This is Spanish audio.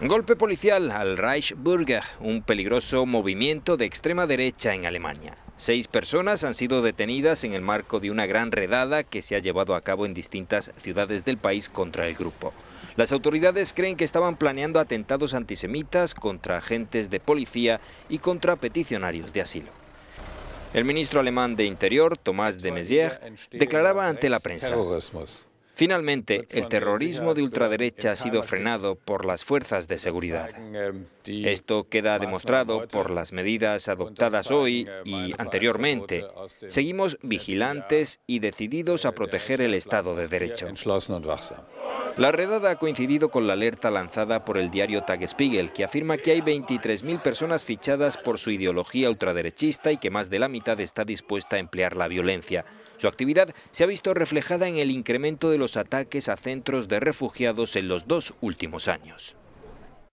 Golpe policial al Reichsbürger, un peligroso movimiento de extrema derecha en Alemania. Seis personas han sido detenidas en el marco de una gran redada que se ha llevado a cabo en distintas ciudades del país contra el grupo. Las autoridades creen que estaban planeando atentados antisemitas contra agentes de policía y contra peticionarios de asilo. El ministro alemán de Interior, Tomás de Maizière, declaraba ante la prensa Finalmente, el terrorismo de ultraderecha ha sido frenado por las fuerzas de seguridad. Esto queda demostrado por las medidas adoptadas hoy y anteriormente. Seguimos vigilantes y decididos a proteger el Estado de Derecho. La redada ha coincidido con la alerta lanzada por el diario Tagesspiegel, que afirma que hay 23.000 personas fichadas por su ideología ultraderechista y que más de la mitad está dispuesta a emplear la violencia. Su actividad se ha visto reflejada en el incremento de los ataques a centros de refugiados en los dos últimos años.